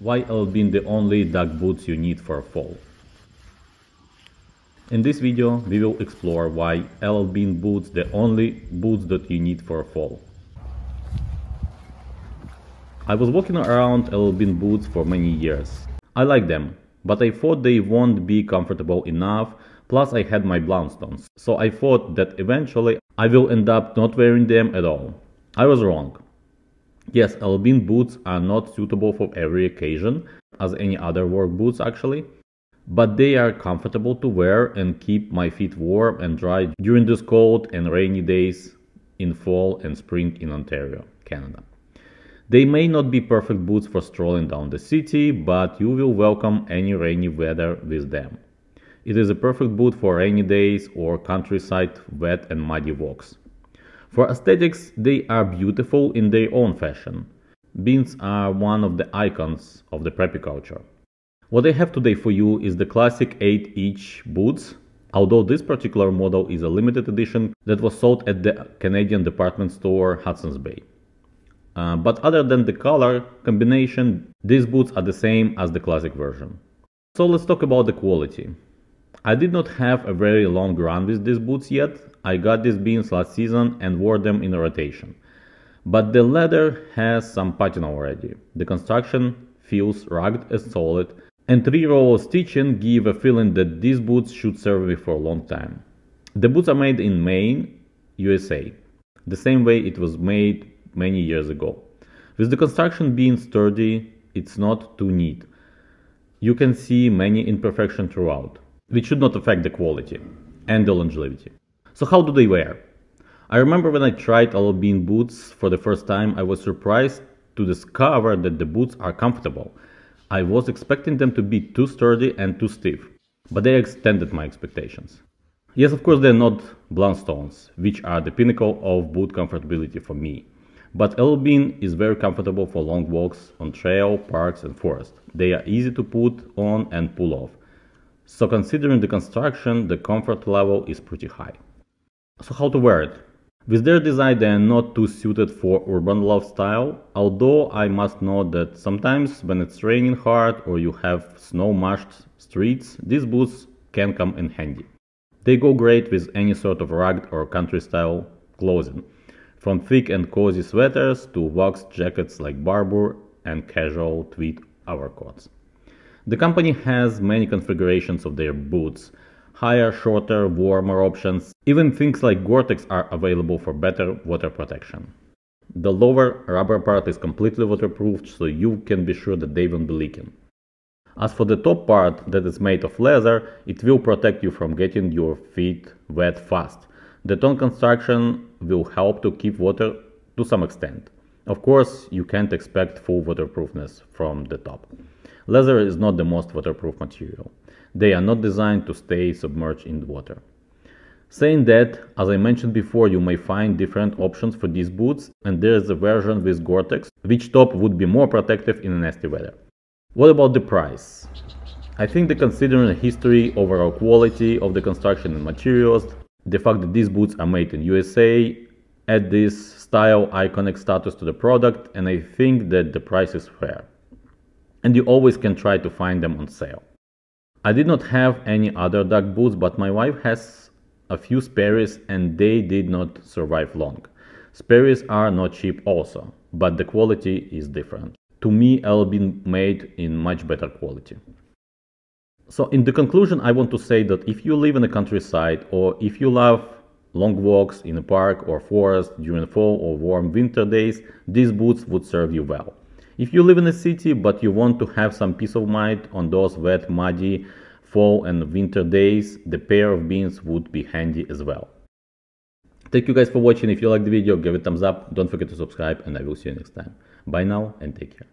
Why Bean the only duck boots you need for fall? In this video, we will explore why LL Bean boots the only boots that you need for fall. I was walking around LL Bean boots for many years. I like them, but I thought they won't be comfortable enough, plus I had my Blundstones, so I thought that eventually I will end up not wearing them at all. I was wrong. Yes, LL Bean boots are not suitable for every occasion, as any other work boots actually, but they are comfortable to wear and keep my feet warm and dry during these cold and rainy days in fall and spring in Ontario, Canada. They may not be perfect boots for strolling down the city, but you will welcome any rainy weather with them. It is a perfect boot for rainy days or countryside wet and muddy walks. For aesthetics, they are beautiful in their own fashion. Beans are one of the icons of the preppy culture. What I have today for you is the classic 8-inch boots, although this particular model is a limited edition that was sold at the Canadian department store Hudson's Bay. Uh, but other than the color combination, these boots are the same as the classic version. So let's talk about the quality. I did not have a very long run with these boots yet, I got these beans last season and wore them in a rotation. But the leather has some patina already. The construction feels rugged and solid, and three row stitching give a feeling that these boots should serve me for a long time. The boots are made in Maine, USA, the same way it was made many years ago. With the construction being sturdy, it's not too neat. You can see many imperfections throughout, which should not affect the quality and the longevity. So how do they wear? I remember when I tried Bean boots for the first time, I was surprised to discover that the boots are comfortable. I was expecting them to be too sturdy and too stiff, but they extended my expectations. Yes, of course, they're not Blundstones, which are the pinnacle of boot comfortability for me. But LL Bean is very comfortable for long walks on trail, parks, and forest. They are easy to put on and pull off. So considering the construction, the comfort level is pretty high. So how to wear it? With their design they are not too suited for urban lifestyle, although I must note that sometimes when it's raining hard or you have snow-mashed streets, these boots can come in handy. They go great with any sort of rugged or country-style clothing, from thick and cozy sweaters to waxed jackets like Barbour and casual tweed overcoats. The company has many configurations of their boots, higher, shorter, warmer options. Even things like Gore-Tex are available for better water protection. The lower rubber part is completely waterproofed, so you can be sure that they won't be leaking. As for the top part that is made of leather, it will protect you from getting your feet wet fast. The tone construction will help to keep water to some extent. Of course, you can't expect full waterproofness from the top. Leather is not the most waterproof material. They are not designed to stay submerged in water. Saying that, as I mentioned before, you may find different options for these boots, and there is a version with Gore-Tex, which top would be more protective in a nasty weather. What about the price? I think that considering the history, overall quality of the construction and materials, the fact that these boots are made in USA, add this style iconic status to the product, and I think that the price is fair. And you always can try to find them on sale. I did not have any other duck boots, but my wife has a few Sperry's and they did not survive long. Sperry's are not cheap also, but the quality is different. To me, LL Bean made in much better quality. So in the conclusion, I want to say that if you live in the countryside or if you love long walks in a park or forest during fall or warm winter days, these boots would serve you well. If you live in a city but you want to have some peace of mind on those wet, muddy fall and winter days, the pair of beans would be handy as well. Thank you guys for watching. If you liked the video, give it a thumbs up. Don't forget to subscribe and I will see you next time. Bye now and take care.